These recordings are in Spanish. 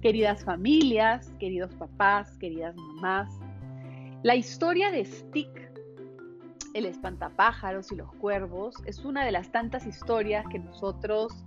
Queridas familias, queridos papás, queridas mamás, la historia de Stick, el espantapájaros y los cuervos, es una de las tantas historias que nosotros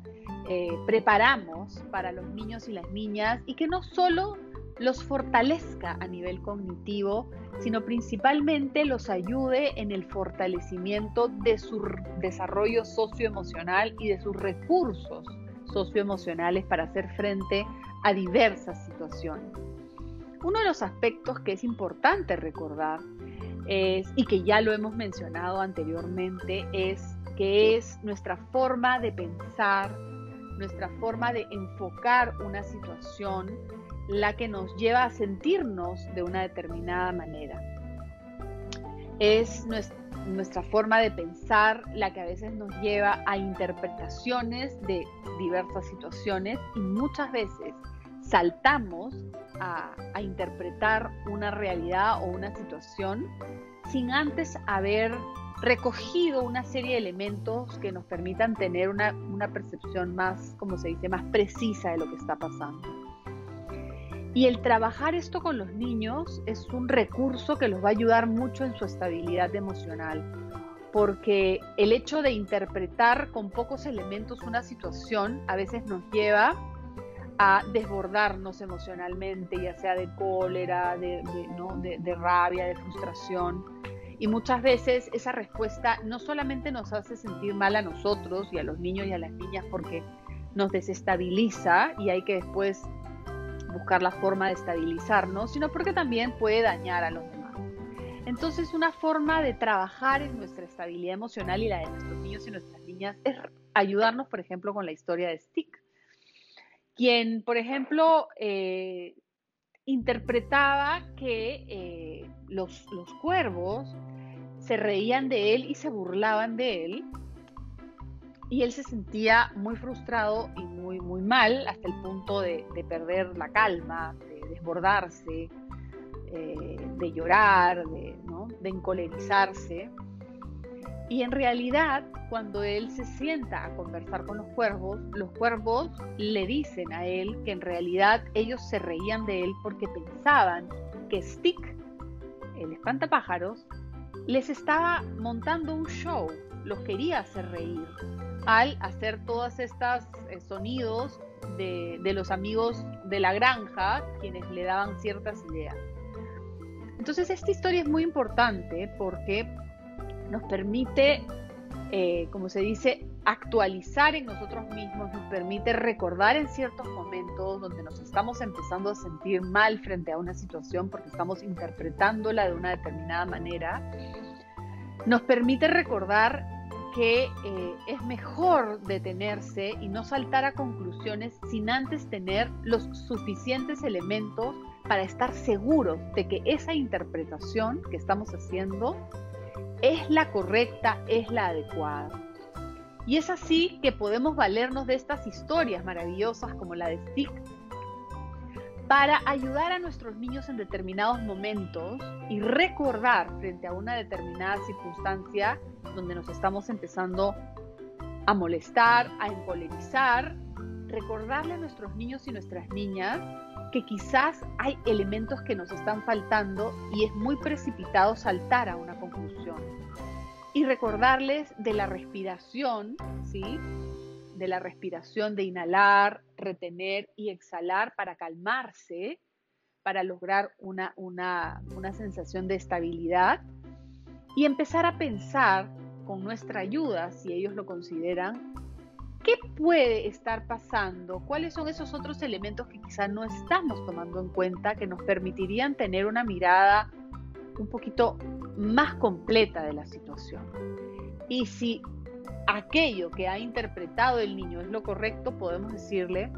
eh, preparamos para los niños y las niñas y que no solo los fortalezca a nivel cognitivo, sino principalmente los ayude en el fortalecimiento de su desarrollo socioemocional y de sus recursos socioemocionales para hacer frente a diversas situaciones. Uno de los aspectos que es importante recordar es, y que ya lo hemos mencionado anteriormente, es que es nuestra forma de pensar, nuestra forma de enfocar una situación la que nos lleva a sentirnos de una determinada manera. Es nuestra, forma de pensar la que a veces nos lleva a interpretaciones de diversas situaciones y muchas veces saltamos a, interpretar una realidad o una situación sin antes haber recogido una serie de elementos que nos permitan tener una, una percepción más, como se dice, más precisa de lo que está pasando. Y el trabajar esto con los niños es un recurso que los va a ayudar mucho en su estabilidad emocional, porque el hecho de interpretar con pocos elementos una situación a veces nos lleva a desbordarnos emocionalmente, ya sea de cólera, de, de, rabia, de frustración. Y muchas veces esa respuesta no solamente nos hace sentir mal a nosotros y a los niños y a las niñas porque nos desestabiliza y hay que después buscar la forma de estabilizarnos, sino porque también puede dañar a los demás. Entonces una forma de trabajar en nuestra estabilidad emocional y la de nuestros niños y nuestras niñas es ayudarnos, por ejemplo, con la historia de Stick quien, por ejemplo, eh, interpretaba que eh, los, cuervos se reían de él y se burlaban de él. Y él se sentía muy frustrado y muy, muy mal hasta el punto de, perder la calma, de desbordarse, eh, de llorar, de, de encolerizarse. Y en realidad, cuando él se sienta a conversar con los cuervos, los cuervos le dicen a él que en realidad ellos se reían de él porque pensaban que Stick, el espantapájaros, les estaba montando un show, los quería hacer reír al hacer todos estos eh, sonidos de, de los amigos de la granja, quienes le daban ciertas ideas. Entonces esta historia es muy importante porque nos permite, eh, como se dice, actualizar en nosotros mismos, nos permite recordar en ciertos momentos donde nos estamos empezando a sentir mal frente a una situación porque estamos interpretándola de una determinada manera, nos permite recordar que eh, es mejor detenerse y no saltar a conclusiones sin antes tener los suficientes elementos para estar seguros de que esa interpretación que estamos haciendo es la correcta, es la adecuada. Y es así que podemos valernos de estas historias maravillosas como la de Stick para ayudar a nuestros niños en determinados momentos y recordar frente a una determinada circunstancia donde nos estamos empezando a molestar, a encolerizar, recordarle a nuestros niños y nuestras niñas que quizás hay elementos que nos están faltando y es muy precipitado saltar a una conclusión. Y recordarles de la respiración, ¿sí? De la respiración de inhalar, retener y exhalar para calmarse, para lograr una, una, una sensación de estabilidad y empezar a pensar con nuestra ayuda, si ellos lo consideran, ¿Qué puede estar pasando? ¿Cuáles son esos otros elementos que quizás no estamos tomando en cuenta que nos permitirían tener una mirada un poquito más completa de la situación? Y si aquello que ha interpretado el niño es lo correcto, podemos decirle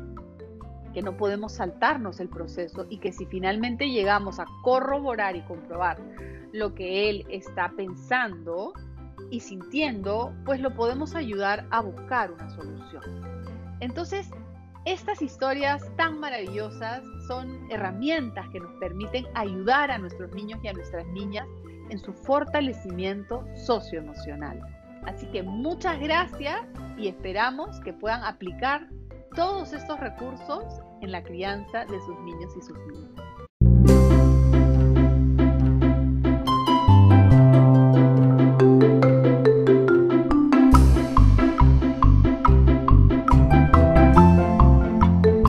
que no podemos saltarnos el proceso y que si finalmente llegamos a corroborar y comprobar lo que él está pensando, y sintiendo, pues lo podemos ayudar a buscar una solución. Entonces, estas historias tan maravillosas son herramientas que nos permiten ayudar a nuestros niños y a nuestras niñas en su fortalecimiento socioemocional. Así que muchas gracias y esperamos que puedan aplicar todos estos recursos en la crianza de sus niños y sus niñas.